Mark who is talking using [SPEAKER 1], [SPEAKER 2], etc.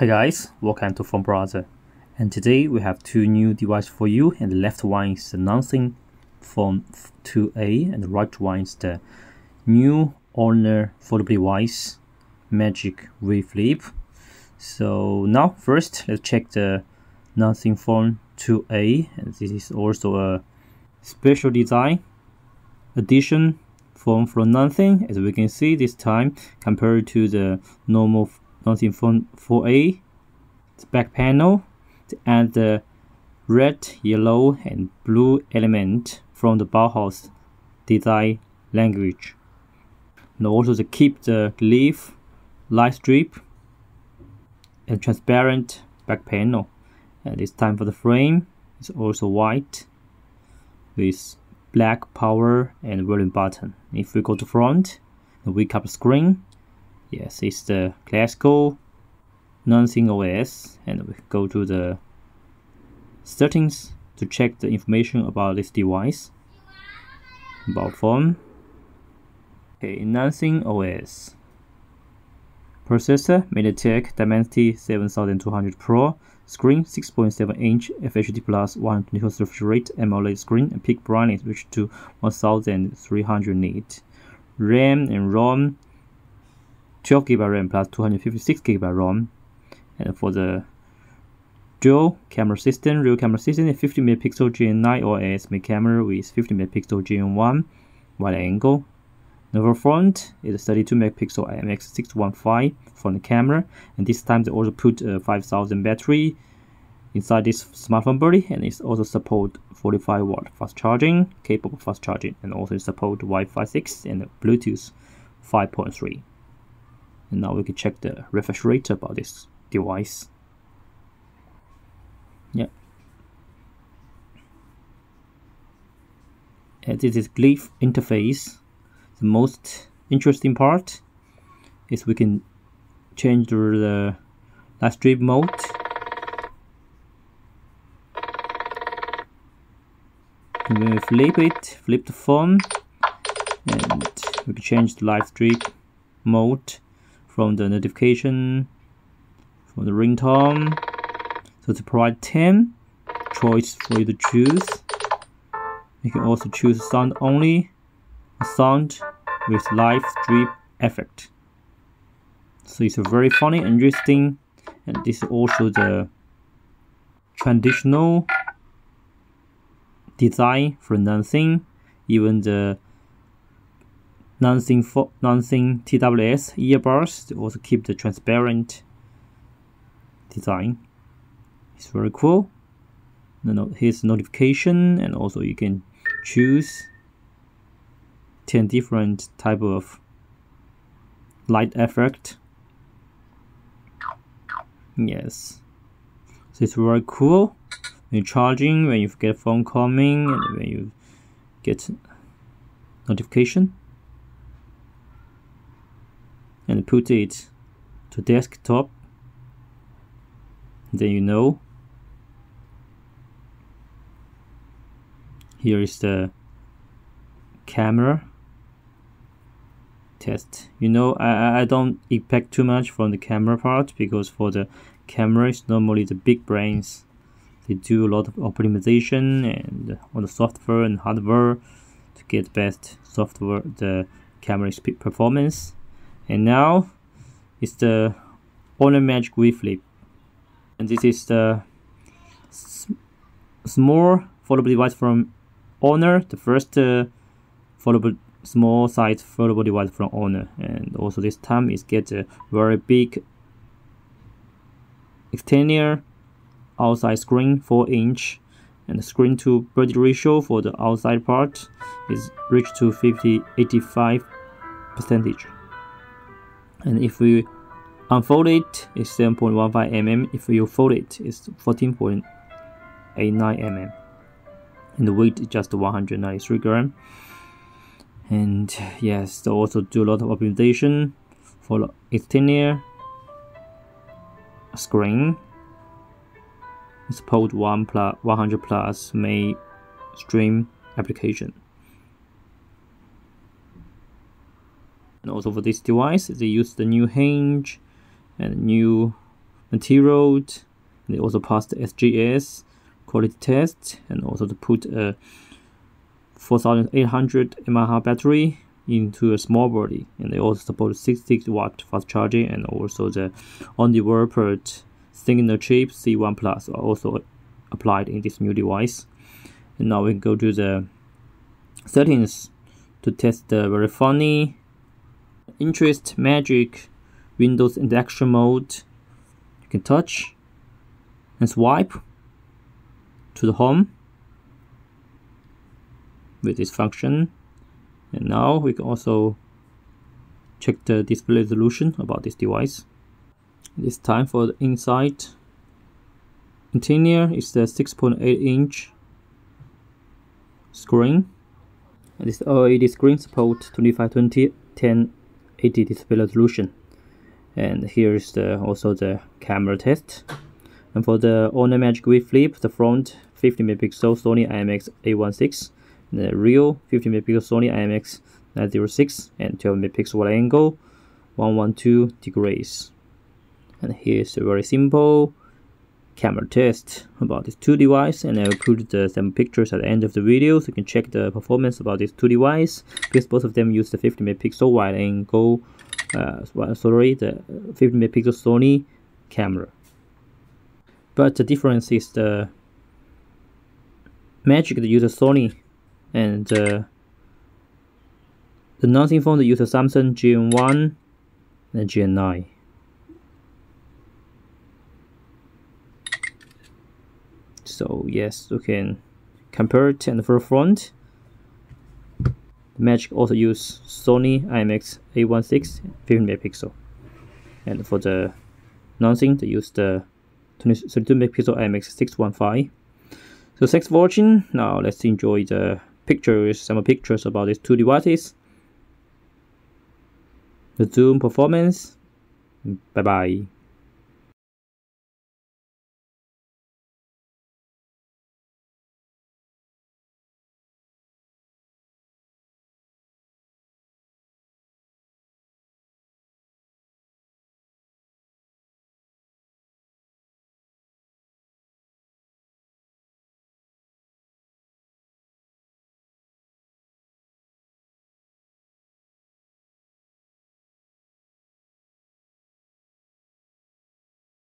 [SPEAKER 1] Hi guys, welcome to Phone Brother. And today we have two new devices for you and the left one is the Nothing Phone 2a and the right one is the new Honor foldable device Magic V Flip. So now first let's check the Nothing Phone 2a and this is also a special design edition phone from Nothing as we can see this time compared to the normal Nothing Phone 4a the back panel to add the red, yellow and blue element from the Bauhaus design language. And also to keep the glyph light strip and transparent back panel. And this time for the frame is also white with black power and volume button. If we go to front, the wake up screen, yes, it's the classical Nothing OS and we go to the settings to check the information about this device. About phone. Okay, Nothing OS. Processor MediaTek Dimensity 7200 Pro. Screen 6.7 inch FHD plus 120 Hz refresh rate AMOLED screen and peak brightness reached to 1300 nit. RAM and ROM 12 GB RAM plus 256 GB ROM. And for the dual camera system, real camera system is 50 megapixel GN9 OIS main camera with 50 megapixel GN1 wide angle. The front is 32 megapixel IMX615 front camera, and this time they also put uh, a 5000 battery inside this smartphone body, and it also support 45 watt fast charging, capable fast charging, and also support Wi-Fi 6 and Bluetooth 5.3. And now we can check the refresh rate about this device. Yeah. And this is glyph interface the most interesting part is we can change the light strip mode we flip it flip the phone and we can change the live strip mode from the notification from the ringtone so to provide 10 choice for you to choose you can also choose sound only a sound with live strip effect. So it's a very funny, interesting, and this is also the traditional design for Nothing. Even the Nothing for Nothing TWS earbuds also keep the transparent design. It's very cool. No here's notification, and also you can choose 10 different type of light effect yes so it's very cool when you're charging when you get a phone coming and when you get notification and put it to desktop then you know here is the camera test. You know, I, I don't expect too much from the camera part because for the cameras, normally the big brains, they do a lot of optimization and on the software and hardware to get best software, the camera performance. And now it's the Honor Magic V Flip. And this is the small foldable device from Honor, the first uh, foldable small size foldable device from Honor. And also this time it gets a very big exterior outside screen 4 inch. And the screen to body ratio for the outside part is reached to 50 85 percentage and if we unfold it it's 7.15 mm if you fold it it's 14.89 mm and the weight is just 193 gram and yes they also do a lot of optimization for exterior screen. Support 1 plus 100 plus may stream application and also for this device they use the new hinge and new material. And they also passed the SGS quality test and also to put a 4800 mAh battery into a small body and they also support 60 watt fast charging and also the on-developed signal chip C1 Plus are also applied in this new device. And now we go to the settings to test the very funny interest magic Windows interaction mode. You can touch and swipe to the home with this function and now we can also check the display resolution about this device this time for the inside interior is the 6.8 inch screen and this OLED screen support 2520 1080 display resolution. And here is the also the camera test. And for the Honor Magic V Flip the front 50 megapixel Sony IMX A16 the real 50 megapixel Sony IMX 906 and 12 megapixel wide angle 112 degrees. And here's a very simple camera test about these two devices and I the some pictures at the end of the video so you can check the performance about these two devices because both of them use the 50 megapixel wide angle uh, sorry the 50 megapixel Sony camera. But the difference is the Magic that uses Sony and uh, the Nothing phone that uses Samsung GN1 and GN9 so yes you can compare it and for front Magic also use Sony IMX A16 50 megapixel. And for the Nothing they use the 32 megapixel IMX 615 so thanks for watching. Now let's enjoy the pictures some pictures about these two devices. The zoom performance. Bye bye